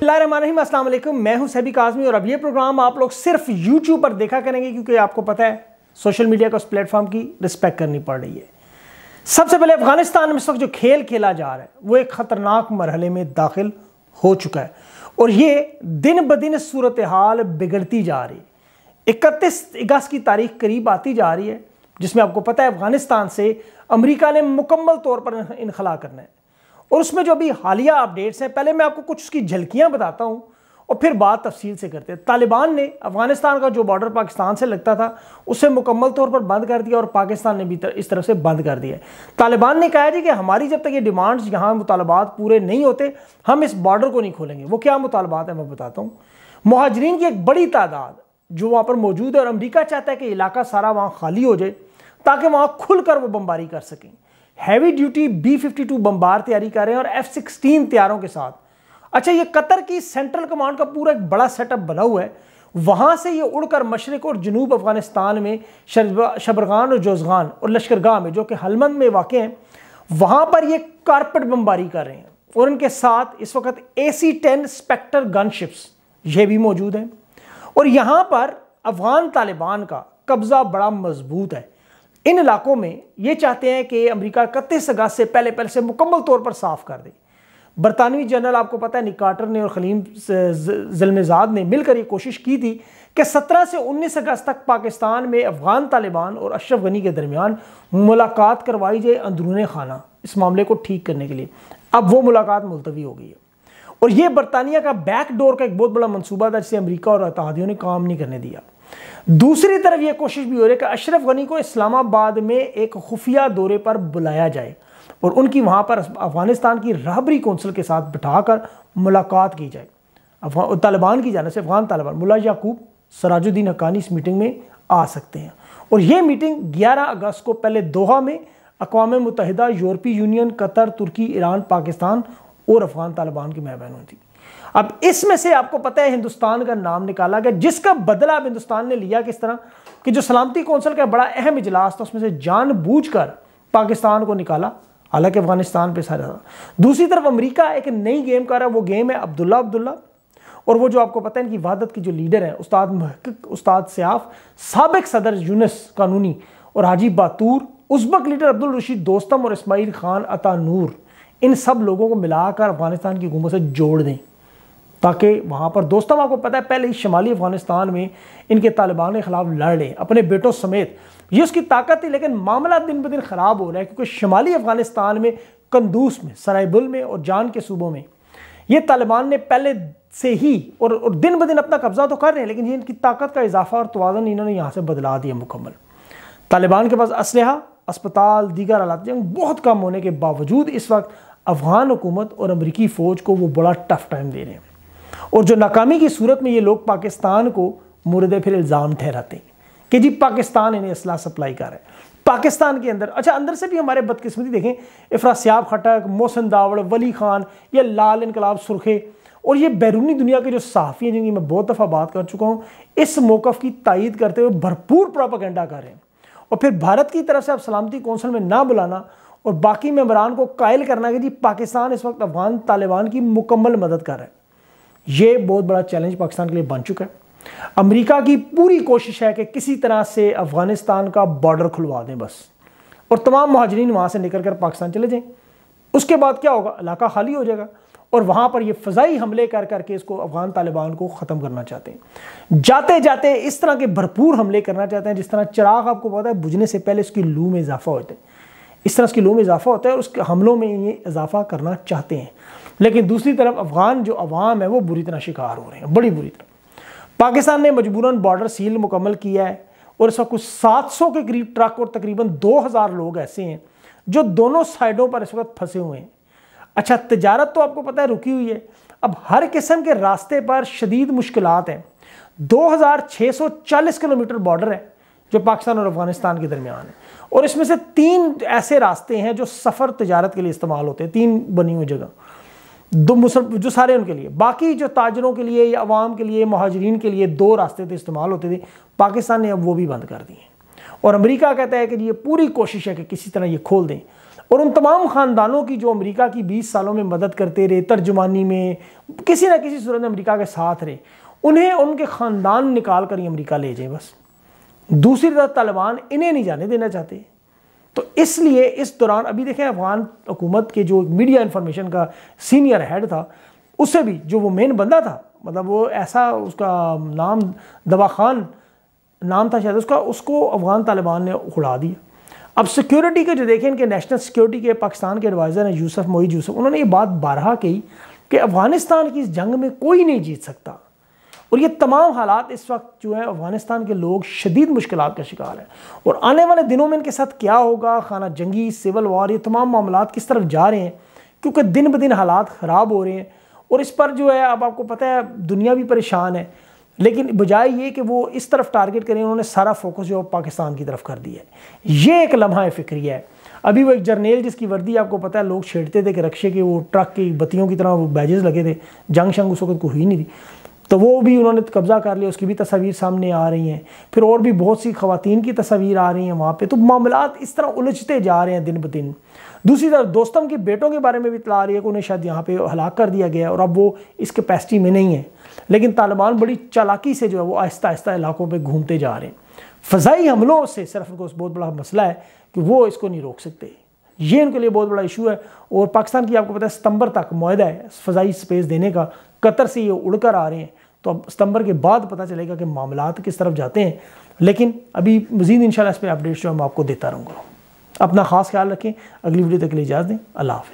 अस्सलाम मैं हूँ सभी आजमी और अब ये प्रोग्राम आप लोग सिर्फ़ यूट्यूब पर देखा करेंगे क्योंकि आपको पता है, सोशल मीडिया को उस प्लेटफॉर्म की रिस्पेक्ट करनी पड़ रही है। सबसे पहले अफ़गानिस्तान में इस वक्त जो खेल खेला जा रहा है, वो एक खतरनाक मरहले में दाखिल हो चुका है और ये दिन ब दिन सूरत हाल बिगड़ती जा रही है। इकतीस अगस्त की तारीख करीब आती जा रही है, जिसमें आपको पता है अफ़गानिस्तान से अमेरिका ने मुकम्मल तौर पर इनखला करना है। और उसमें जो अभी हालिया अपडेट्स हैं पहले मैं आपको कुछ उसकी झलकियाँ बताता हूँ और फिर बात तफसील से करते हैं। तालिबान ने अफ़गानिस्तान का जो बॉर्डर पाकिस्तान से लगता था उसे मुकम्मल तौर पर बंद कर दिया और पाकिस्तान ने भी तर, इस तरफ़ से बंद कर दिया तालिबान ने कहा जी कि हमारी जब तक ये डिमांड्स यहाँ मुतालबात पूरे नहीं होते हम इस बॉर्डर को नहीं खोलेंगे। वो क्या मुतालबात है मैं बताता हूँ। महाजरीन की एक बड़ी तादाद जो वहाँ पर मौजूद है और अमरीका चाहता है कि इलाका सारा वहाँ खाली हो जाए ताकि वहाँ खुलकर वो बम्बारी कर सकें। Heavy duty B fifty two bomber तैयारी कर रहे हैं और एफ़ सिक्सटीन तैयारों के साथ। अच्छा ये कतर की सेंट्रल कमांड का पूरा एक बड़ा सेटअप बना हुआ है। वहाँ से ये उड़कर मशरक और जनूब अफ़गानिस्तान में शबरगान और जोजगान और लश्करगाह में, जो कि हलमंद में वाक़ हैं, वहाँ पर ये कारपेट बम्बारी कर रहे हैं। और इनके साथ इस वक्त ए सी टेन स्पेक्टर गनशिप्स ये भी मौजूद हैं। और यहाँ पर अफगान तालिबान का कब्ज़ा बड़ा मज़बूत है। इन इलाकों में ये चाहते हैं कि अमेरिका इकतीस अगस्त से पहले पहले से मुकम्मल तौर पर साफ़ कर दे। बरतानवी जनरल, आपको पता है निकाटर ने और खलीम जलमजाद ने मिलकर ये कोशिश की थी कि 17 से 19 अगस्त तक पाकिस्तान में अफगान तालिबान और अशरफ गनी के दरमियान मुलाकात करवाई जाए अंदरून खाना इस मामले को ठीक करने के लिए। अब वो मुलाकात मुलतवी हो गई है। और ये बरतानिया का बैक डोर का एक बहुत बड़ा मनसूबा था जिसे अमरीका और अतहादियों ने काम नहीं करने दिया। दूसरी तरफ़ यह कोशिश भी हो रही है कि अशरफ गनी को इस्लामाबाद में एक खुफिया दौरे पर बुलाया जाए और उनकी वहाँ पर अफ़गानिस्तान की रहबरी कौंसिल के साथ बिठाकर मुलाकात की जाए। तालिबान की जाने से अफगान तालिबान, मुला याकूब सराजुद्दीन हकानी इस मीटिंग में आ सकते हैं। और ये मीटिंग 11 अगस्त को पहले दोहा में अकवा मुतहदा यूरोपीय यूनियन, कतर, तुर्की, ईरान, पाकिस्तान और अफगान तालिबान की महबैन थी अब इसमें से आपको पता है हिंदुस्तान का नाम निकाला गया, जिसका बदला अब हिंदुस्तान ने लिया किस तरह? कि जो सलामती कौंसिल का बड़ा अहम इजलास था, उसमें से जानबूझकर पाकिस्तान को निकाला। हालाँकि अफ़गानिस्तान पे सारा दूसरी तरफ़ अमेरिका एक नई गेम कर रहा है, वो गेम है अब्दुल्ला अब्दुल्ला। और वो जो आपको पता है, इनकी वादत की जो लीडर है, उस्ताद महक, उस्ताद सयाफ, सबक सदर यूनस कानूनी और हाजी बातूर उजबक लीडर अब्दुल रशीद दोस्तम और इसमाइल खान अता नूर इन सब लोगों को मिलाकर अफ़गानिस्तान की हुकूमत से जोड़ दें। ताकि वहाँ पर दोस्तों आपको पता है पहले ही शुमाली अफ़गानिस्तान में इनके तालिबान के ख़िलाफ़ लड़ रहे अपने बेटों समेत ये उसकी ताकत थी लेकिन मामला दिन ब दिन ख़राब हो रहा है क्योंकि शुमाली अफ़गानिस्तान में कंदूस में सरायबुल में और जान के सूबों में ये तालिबान ने पहले से ही और, और दिन ब दिन अपना कब्जा तो कर रहे हैं लेकिन ये इनकी ताकत का इजाफा और तोज़न इन्होंने यहाँ से बदला दिया मुकम्मल। तालिबान के पास असलहा अस्पताल दीगर आलात जंग बहुत कम होने के बावजूद इस वक्त अफगान हुकूमत और अमरीकी फ़ौज को वो बड़ा टफ टाइम दे रहे हैं। और जो नाकामी की सूरत में ये लोग पाकिस्तान को मुर्दे फिर इल्ज़ाम ठहराते हैं कि जी पाकिस्तान इन्हें असला सप्लाई कर रहा है। पाकिस्तान के अंदर अच्छा अंदर से भी हमारे बदकिस्मती देखें इफ्रासियाब खटक, मोहसन दावड़, वली खान, या लाल इनकलाब सुरखे, और ये बैरूनी दुनिया के जो सहाफ़ी हैं जिनकी मैं बहुत दफ़ा बात कर चुका हूँ, इस मौक़ की तायद करते हुए भरपूर प्रोपागेंडा कर रहे हैं। और फिर भारत की तरफ़ से अब सलामती कौंसिल में ना बुलाना, और बाकी मेम्बरान को कायल करना कि जी पाकिस्तान इस वक्त अफगान तालिबान की मुकम्मल मदद कर रहा है। ये बहुत बड़ा चैलेंज पाकिस्तान के लिए बन चुका है। अमेरिका की पूरी कोशिश है कि किसी तरह से अफ़गानिस्तान का बॉर्डर खुलवा दें बस। और तमाम महाजरीन वहाँ से निकल कर पाकिस्तान चले जाएँ। उसके बाद क्या होगा? इलाका खाली हो जाएगा। और वहाँ पर ये फ़जाई हमले कर करके इसको अफगान तालिबान को ख़त्म करना चाहते हैं। जाते जाते इस तरह के भरपूर हमले करना चाहते हैं, जिस तरह चिराग आपको पता है, बुझने से पहले उसकी लू में इजाफा होता है। इस तरह उसकी लू में इजाफा होता है और उसके हमलों में ये इजाफा करना चाहते हैं। लेकिन दूसरी तरफ़ अफगान जो अवाम है, वो बुरी तरह शिकार हो रहे हैं, बड़ी बुरी तरह। पाकिस्तान ने मजबूरन बॉर्डर सील मुकम्मल किया है और इस वक्त कुछ 700 के करीब ट्रक और तकरीबन 2000 लोग ऐसे हैं जो दोनों साइडों पर इस वक्त फंसे हुए हैं। अच्छा तजारत तो आपको पता है, रुकी हुई है। अब हर किस्म के रास्ते पर शदीद मुश्किल हैं। 2640 किलोमीटर बॉर्डर है जो पाकिस्तान और अफ़गानिस्तान के दरमियान है। और इसमें से तीन ऐसे रास्ते हैं जो सफ़र तजारत के लिए इस्तेमाल होते हैं, तीन बनी हुई जगह। दो मुसल, जो सारे उनके लिए। बाकी जो ताजरों के लिए या अवाम के लिए, महाजरीन के लिए दो रास्ते थे इस्तेमाल होते थे। पाकिस्तान ने अब वो भी बंद कर दिए और अमेरिका कहता है कि ये पूरी कोशिश है कि किसी तरह ये खोल दें। और उन तमाम ख़ानदानों की जो अमेरिका की 20 सालों में मदद करते रहे, तर्जुमानी में, किसी ना किसी सूरत में अमेरिका के साथ रहे, उन्हें उनके ख़ानदान निकाल कर ही अमरीका ले जाए बस। दूसरी तरफ़ तालिबान इन्हें नहीं जाने देना चाहते। तो इसलिए इस दौरान, अभी देखें अफगान हुकूमत के जो मीडिया इंफॉर्मेशन का सीनियर हेड था, उससे भी जो वो मेन बंदा था मतलब वो ऐसा उसका नाम, दवा खान नाम था शायद उसका, उसको अफगान तालिबान ने उड़ा दिया। अब सिक्योरिटी के जो देखें, इनके नेशनल सिक्योरिटी के, पाकिस्तान के एडवाइज़र हैं यूसुफ मोईद यूसुफ, उन्होंने ये बात बारहा कही कि अफ़गानिस्तान की इस जंग में कोई नहीं जीत सकता। और ये तमाम हालात इस वक्त जो है अफ़गानिस्तान के लोग शदीद मुश्किल का शिकार हैं। और आने वाले दिनों में इनके साथ क्या होगा? खाना जंगी, सिविल वार, ये तमाम मामला किस तरफ़ जा रहे हैं? क्योंकि दिन ब दिन हालात ख़राब हो रहे हैं। और इस पर जो है, अब आपको पता है, दुनिया भी परेशान है। लेकिन बजाय ये कि वो इस तरफ़ टारगेट करें, उन्होंने सारा फोकस जो पाकिस्तान की तरफ़ कर दिया है। ये एक लम्हा फिक्री है। अभी वो एक जर्नेल जिसकी वर्दी आपको पता है, लोग छेड़ते थे कि रक्शे के वो ट्रक की बत्तियों की तरह वो बैजेस लगे थे। जंग शंग उस वक्त को हुई नहीं थी। तो वो भी उन्होंने कब्ज़ा कर लिया, उसकी भी तस्वीर सामने आ रही हैं। फिर और भी बहुत सी खातन की तस्वीर आ रही हैं वहाँ पे। तो मामला इस तरह उलझते जा रहे हैं दिन ब दिन। दूसरी तरफ़ दोस्तों के बेटों के बारे में भी इतला आ रही है कि उन्हें शायद यहाँ पे हलाक कर दिया गया है और अब वो इस कैपेसिटी में नहीं है। लेकिन तालिबान बड़ी चालाकी से जो है वो आहिस्ता आहिस्ता इलाकों पर घूमते जा रहे हैं। फ़जाई हमलों से सिर्फ़ उनको बहुत बड़ा मसला है कि वो इसको नहीं रोक सकते। ये उनके लिए बहुत बड़ा इशू है और पाकिस्तान की आपको पता है सितंबर तक माहा है फ़जाई स्पेस देने का। कतर से ये उड़कर आ रहे हैं। तो अब सितंबर के बाद पता चलेगा कि मामला किस तरफ़ जाते हैं। लेकिन अभी मज़ीद इन इस पर अपडेट्स जो मैं आपको देता रहूँगा। अपना ख़ास ख्याल रखें। अगली वीडियो तक के लिए इजाज़ दें। अल्लाह हाफ़